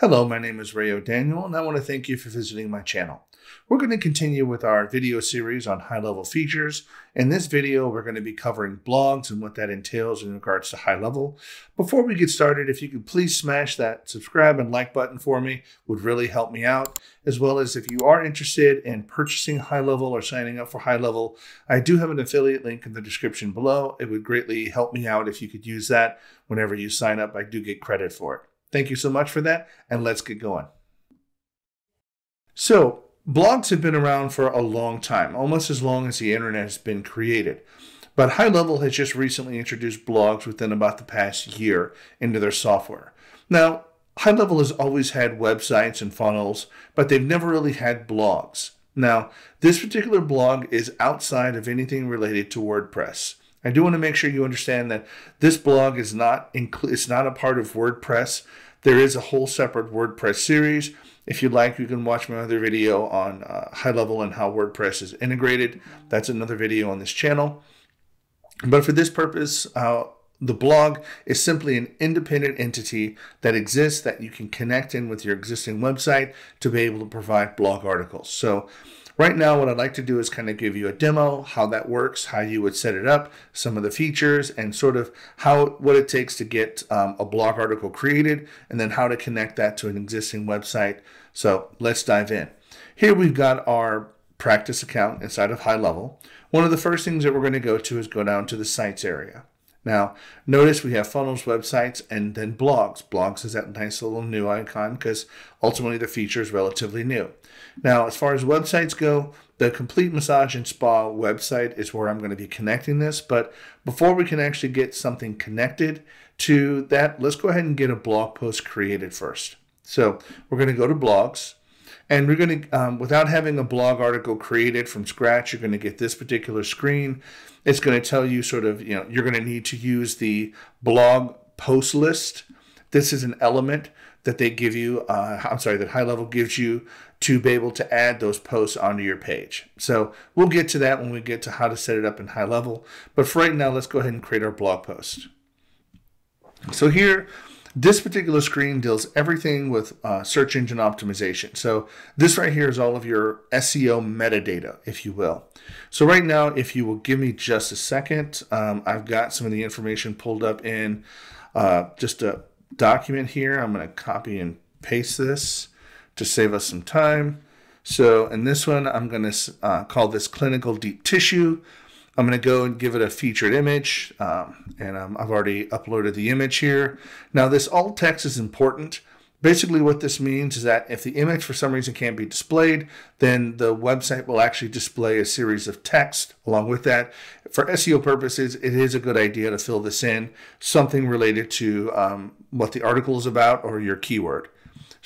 Hello, my name is Ray O'Daniel, and I want to thank you for visiting my channel. We're going to continue with our video series on high level features. In this video, we're going to be covering blogs and what that entails in regards to high level. Before we get started, if you could please smash that subscribe and like button for me, would really help me out. As well as if you are interested in purchasing high level or signing up for high level, I do have an affiliate link in the description below. It would greatly help me out if you could use that whenever you sign up. I do get credit for it. Thank you so much for that, and let's get going. So, blogs have been around for a long time, almost as long as the internet has been created. But High Level has just recently introduced blogs within about the past year into their software. Now, High Level has always had websites and funnels, but they've never really had blogs. Now, this particular blog is outside of anything related to WordPress. I do want to make sure you understand that this blog is not inclu- it's not a part of WordPress. There is a whole separate WordPress series. If you'd like, you can watch my other video on uh, high level and how WordPress is integrated. That's another video on this channel. But for this purpose, uh, the blog is simply an independent entity that exists that you can connect in with your existing website to be able to provide blog articles. So Right now, what I'd like to do is kind of give you a demo, how that works, how you would set it up, some of the features, and sort of how what it takes to get um, a blog article created, and then how to connect that to an existing website. So let's dive in. Here we've got our practice account inside of High Level. One of the first things that we're going to go to is go down to the sites area. Now, notice we have funnels, websites, and then blogs. Blogs is that nice little new icon because ultimately the feature is relatively new. Now, as far as websites go, the Complete Massage and Spa website is where I'm going to be connecting this. But before we can actually get something connected to that, let's go ahead and get a blog post created first. So we're going to go to blogs. And we're going to, um, without having a blog article created from scratch, you're going to get this particular screen. It's going to tell you sort of, you know, you're going to need to use the blog post list. This is an element that they give you, uh, I'm sorry, that High Level gives you to be able to add those posts onto your page. So we'll get to that when we get to how to set it up in High Level. But for right now, let's go ahead and create our blog post. So here, this particular screen deals everything with uh, search engine optimization. So this right here is all of your SEO metadata, if you will. So right now, if you will give me just a second, um, I've got some of the information pulled up in uh, just a document here. I'm going to copy and paste this to save us some time. So in this one, I'm going to uh, call this clinical deep tissue. I'm going to go and give it a featured image, um, and um, I've already uploaded the image here. Now, this alt text is important. Basically, what this means is that if the image for some reason can't be displayed, then the website will actually display a series of text along with that. For SEO purposes, it is a good idea to fill this in, something related to um, what the article is about or your keyword.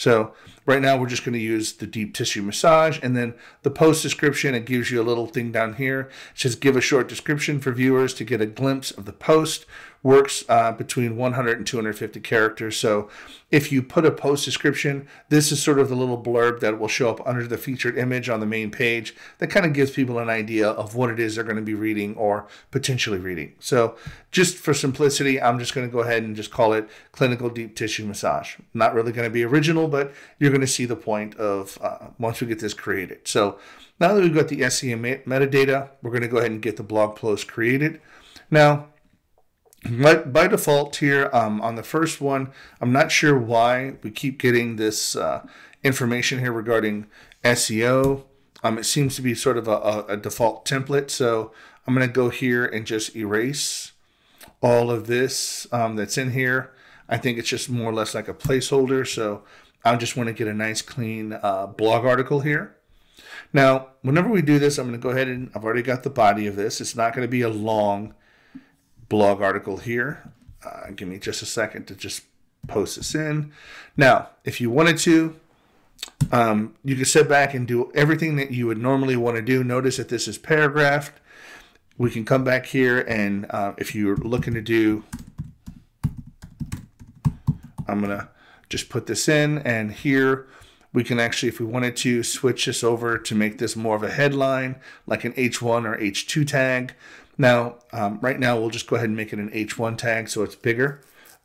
So right now we're just going to use the deep tissue massage and then the post description. It gives you a little thing down here. It says give a short description for viewers to get a glimpse of the post works uh, between 100 and 250 characters. So if you put a post description, this is sort of the little blurb that will show up under the featured image on the main page that kind of gives people an idea of what it is they're going to be reading or potentially reading. So just for simplicity, I'm just going to go ahead and just call it clinical deep tissue massage. Not really going to be original, but you're going to see the point of uh, once we get this created. So now that we've got the SEO metadata, we're going to go ahead and get the blog post created. Now, by, by default here um, on the first one, I'm not sure why we keep getting this uh, information here regarding SEO. Um, it seems to be sort of a, a default template. So I'm going to go here and just erase all of this um, that's in here. I think it's just more or less like a placeholder. So I just want to get a nice clean uh, blog article here. Now, whenever we do this, I'm going to go ahead and I've already got the body of this. It's not going to be a long blog article here. Uh, give me just a second to just post this in. Now, if you wanted to, um, you can sit back and do everything that you would normally want to do. Notice that this is paragraphed. We can come back here and uh, if you're looking to do, I'm going to just put this in and here we can actually, if we wanted to, switch this over to make this more of a headline, like an H1 or H2 tag. Now, um, right now, we'll just go ahead and make it an H1 tag so it's bigger.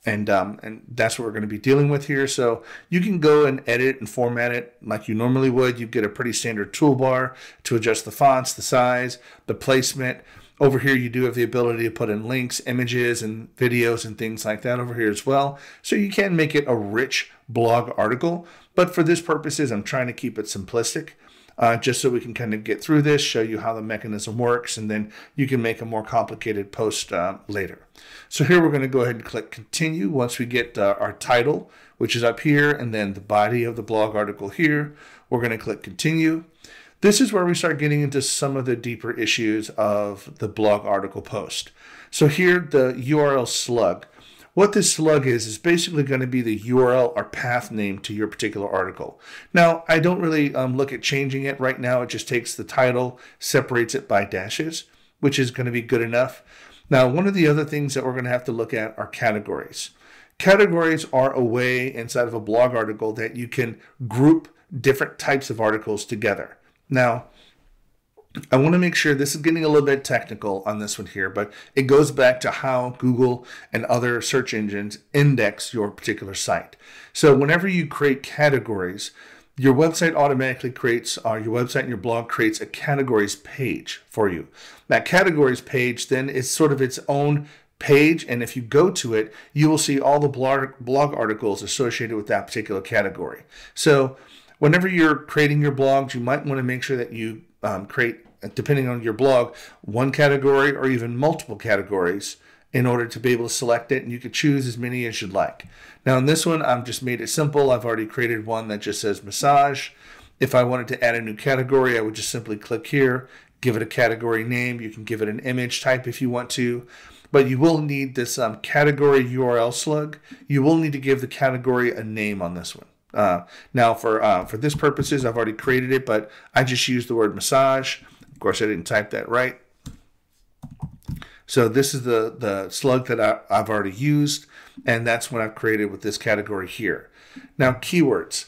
and um, and that's what we're going to be dealing with here. So you can go and edit and format it like you normally would. You get a pretty standard toolbar to adjust the fonts, the size, the placement. Over here, you do have the ability to put in links, images, and videos and things like that over here as well. So you can make it a rich blog article. But for this purposes, I'm trying to keep it simplistic uh, just so we can kind of get through this, show you how the mechanism works, and then you can make a more complicated post uh, later. So here we're going to go ahead and click continue once we get uh, our title, which is up here, and then the body of the blog article here. We're going to click continue. This is where we start getting into some of the deeper issues of the blog article post. So here, the URL slug. What this slug is, is basically going to be the URL or path name to your particular article. Now, I don't really um, look at changing it right now. It just takes the title, separates it by dashes, which is going to be good enough. Now, one of the other things that we're going to have to look at are categories. Categories are a way inside of a blog article that you can group different types of articles together. Now, I want to make sure this is getting a little bit technical on this one here, but it goes back to how Google and other search engines index your particular site. So whenever you create categories, your website automatically creates, or uh, your website and your blog creates a categories page for you. That categories page then is sort of its own page, and if you go to it, you will see all the blog, blog articles associated with that particular category. So whenever you're creating your blogs, you might want to make sure that you um, create depending on your blog, one category or even multiple categories in order to be able to select it. And you could choose as many as you'd like. Now, in this one, I've just made it simple. I've already created one that just says massage. If I wanted to add a new category, I would just simply click here, give it a category name. You can give it an image type if you want to. But you will need this um, category URL slug. You will need to give the category a name on this one. Uh, now, for uh, for this purposes, I've already created it, but I just used the word massage. Of course, I didn't type that right. So this is the, the slug that I, I've already used, and that's what I've created with this category here. Now, keywords.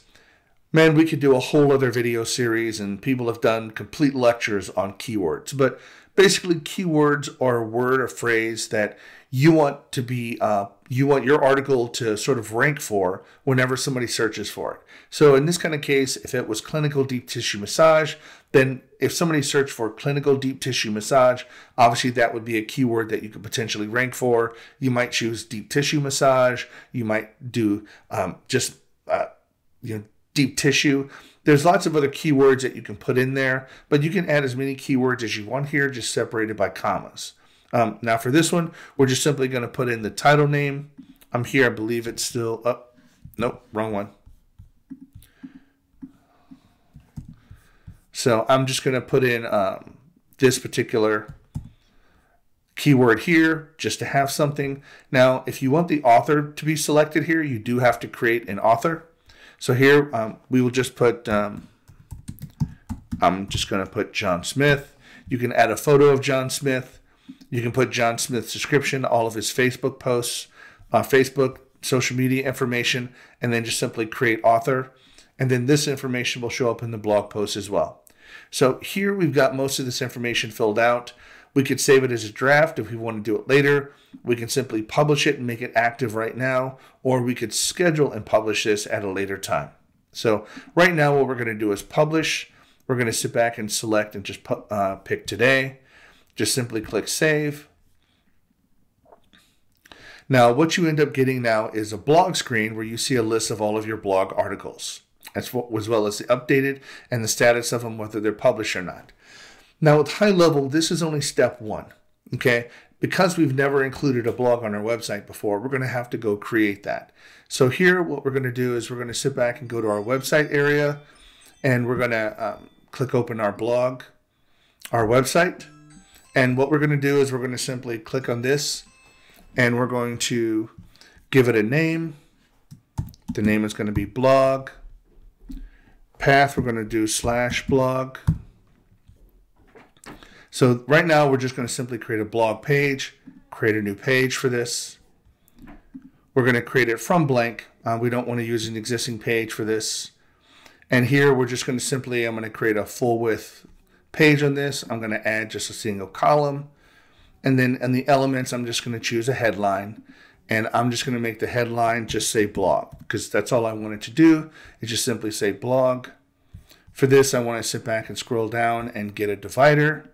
Man, we could do a whole other video series, and people have done complete lectures on keywords. But basically, keywords are a word or phrase that you want to be uh, you want your article to sort of rank for whenever somebody searches for it. So in this kind of case, if it was clinical deep tissue massage, then if somebody searched for clinical deep tissue massage, obviously that would be a keyword that you could potentially rank for. You might choose deep tissue massage. You might do um, just uh, you know deep tissue. There's lots of other keywords that you can put in there, but you can add as many keywords as you want here, just separated by commas. Um, now for this one, we're just simply going to put in the title name. I'm here. I believe it's still up. Nope, wrong one. So I'm just going to put in um, this particular keyword here just to have something. Now, if you want the author to be selected here, you do have to create an author. So here um, we will just put, um, I'm just going to put John Smith. You can add a photo of John Smith. You can put John Smith's description, all of his Facebook posts, uh, Facebook, social media information, and then just simply create author. And then this information will show up in the blog post as well. So here we've got most of this information filled out. We could save it as a draft if we want to do it later. We can simply publish it and make it active right now, or we could schedule and publish this at a later time. So right now what we're going to do is publish. We're going to sit back and select and just uh, pick today. Just simply click save. Now, what you end up getting now is a blog screen where you see a list of all of your blog articles, as well as the updated and the status of them, whether they're published or not. Now, with high level, this is only step one. Okay, because we've never included a blog on our website before, we're going to have to go create that. So here, what we're going to do is we're going to sit back and go to our website area, and we're going to um, click open our blog, our website. And what we're going to do is we're going to simply click on this and we're going to give it a name. The name is going to be blog. Path, we're going to do slash blog. So right now we're just going to simply create a blog page, create a new page for this. We're going to create it from blank. Uh, we don't want to use an existing page for this. And here we're just going to simply, I'm going to create a full width page on this. I'm going to add just a single column. And then in the elements, I'm just going to choose a headline. and I'm just going to make the headline just say blog because that's all I wanted to do is just simply say blog. For this, I want to sit back and scroll down and get a divider.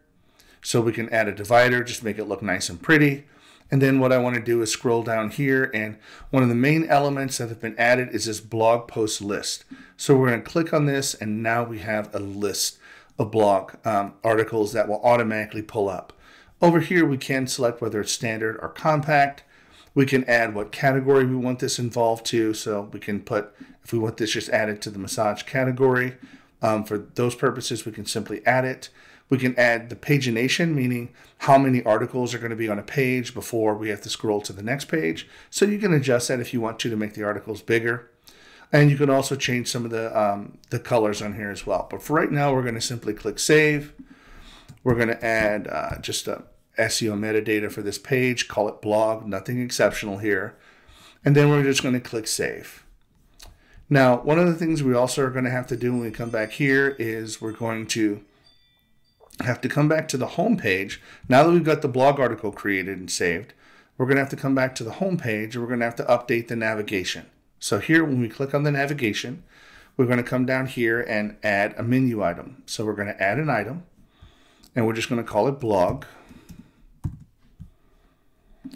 So we can add a divider, just make it look nice and pretty. And then what I want to do is scroll down here and one of the main elements that have been added is this blog post list. So we're going to click on this and now we have a list of blog um, articles that will automatically pull up. Over here we can select whether it's standard or compact. We can add what category we want this involved to. So we can put, if we want this just added to the massage category, um, for those purposes we can simply add it. We can add the pagination, meaning how many articles are going to be on a page before we have to scroll to the next page. So you can adjust that if you want to to make the articles bigger. And you can also change some of the, um, the colors on here as well. But for right now, we're going to simply click Save. We're going to add uh, just a SEO metadata for this page, call it blog, nothing exceptional here. And then we're just going to click Save. Now, one of the things we also are going to have to do when we come back here is we're going to have to come back to the home page. Now that we've got the blog article created and saved, we're going to have to come back to the home page and we're going to have to update the navigation. So here, when we click on the navigation, we're going to come down here and add a menu item. So we're going to add an item and we're just going to call it blog.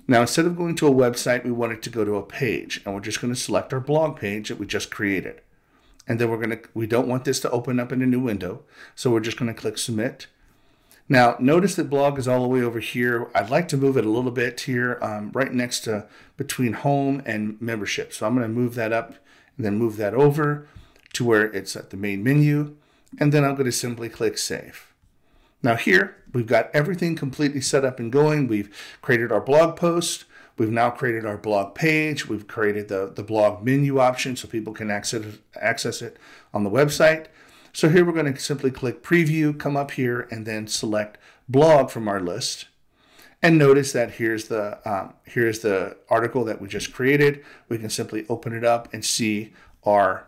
Now, instead of going to a website, we want it to go to a page and we're just going to select our blog page that we just created. And then we're going to, we don't want this to open up in a new window. So we're just going to click submit now, notice that blog is all the way over here. I'd like to move it a little bit here, um, right next to between home and membership. So I'm going to move that up and then move that over to where it's at the main menu. And then I'm going to simply click save. Now here, we've got everything completely set up and going. We've created our blog post. We've now created our blog page. We've created the, the blog menu option so people can access, access it on the website. So here we're going to simply click preview, come up here and then select blog from our list. And notice that here's the, um, here's the article that we just created. We can simply open it up and see our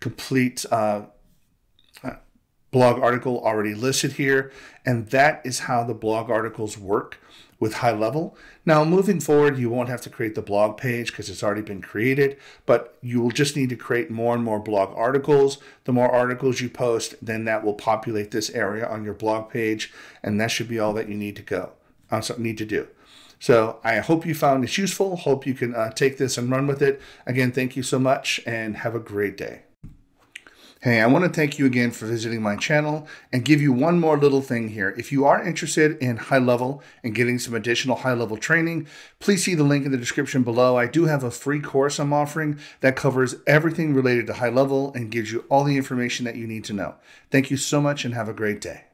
complete uh, uh blog article already listed here. And that is how the blog articles work with high level. Now, moving forward, you won't have to create the blog page because it's already been created, but you will just need to create more and more blog articles. The more articles you post, then that will populate this area on your blog page, and that should be all that you need to go, uh, need to do. So I hope you found this useful. Hope you can uh, take this and run with it. Again, thank you so much and have a great day. Hey, I want to thank you again for visiting my channel and give you one more little thing here. If you are interested in high level and getting some additional high level training, please see the link in the description below. I do have a free course I'm offering that covers everything related to high level and gives you all the information that you need to know. Thank you so much and have a great day.